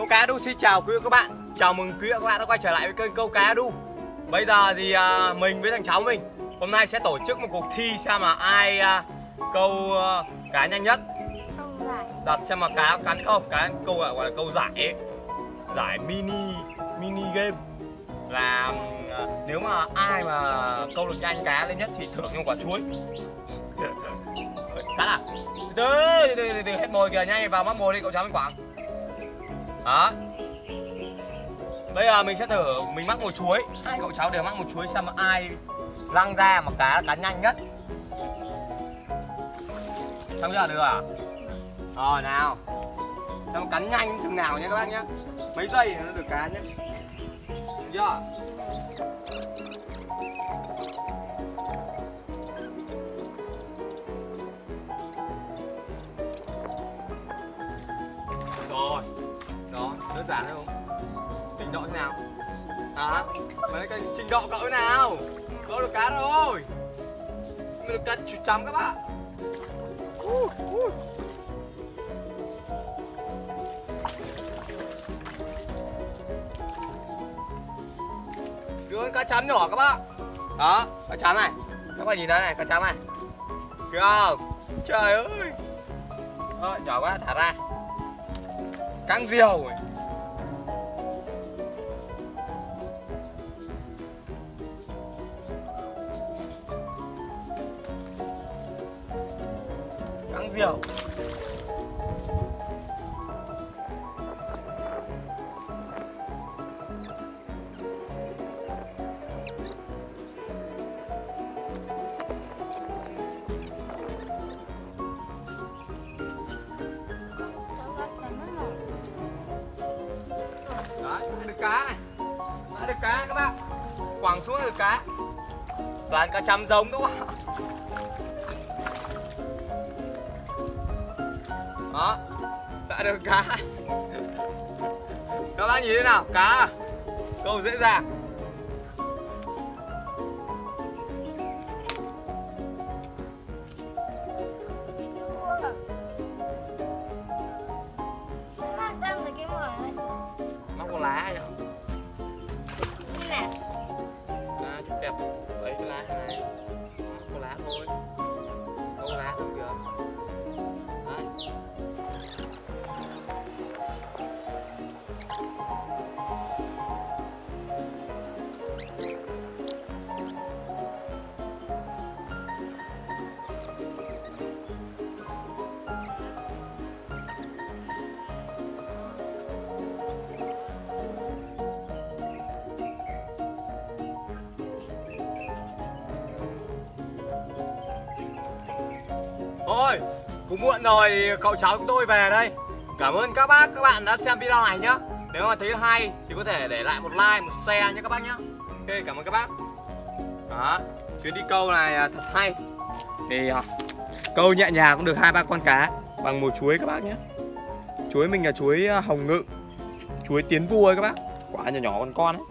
Câu cá đu xin chào quý vị các bạn. Chào mừng quý vị các bạn đã quay trở lại với kênh câu cá đu. Bây giờ thì à, mình với thằng cháu mình Hôm nay sẽ tổ chức một cuộc thi xem mà ai à, câu à, cá nhanh nhất. Đặt xem mà cá cắn không? Cá câu gọi là câu giải ấy. Giải mini mini game. Là à, nếu mà ai mà câu được nhanh cá lên nhất thì thưởng cho quả chuối. Cắt à Từ từ, từ, từ, từ, hết mồi kìa nhanh vào mắc mồi đi cậu cháu mình quảng đó. Bây giờ mình sẽ thử, mình mắc một chuối. Hai cậu cháu đều mắc một chuối xem ai lăng ra mà cá cá nhanh nhất. Xong chưa? Được à ờ nào. Xong cắn nhanh chừng nào nhé các bác nhé. Mấy giây nó được cá nhé. Được chưa? Giản không trình độ thế nào? Hả? Mấy cái trình độ cậu thế nào? Cậu được cá rồi. Mình được cá chục trăm các bạn. Uh, uh. Đưa cá chấm nhỏ các bạn. Đó, cá chấm này. Các bạn nhìn đây này, cá chấm này. Kìa không? Trời ơi. Ờ, nhỏ quá, thả ra. Căng diều uống được cá này. Đã được cá các bạn Quẳng xuống được cá. Toàn cá chấm giống các bạn Đó Đã được cá Các bạn nhìn thế nào? Cá à? Câu dễ dàng Thôi, cũng muộn rồi cậu cháu chúng tôi về đây. Cảm ơn các bác, các bạn đã xem video này nhá. Nếu mà thấy hay thì có thể để lại một like, một share nhé các bác nhá. Ok, cảm ơn các bác. Đó, chuyến đi câu này à, thật hay. Thì à, câu nhẹ nhàng cũng được hai ba con cá Bằng một chuối các bác nhé Chuối mình là chuối à, hồng ngự Chuối tiến vua ấy các bác. Quả nhỏ nhỏ con con ấy.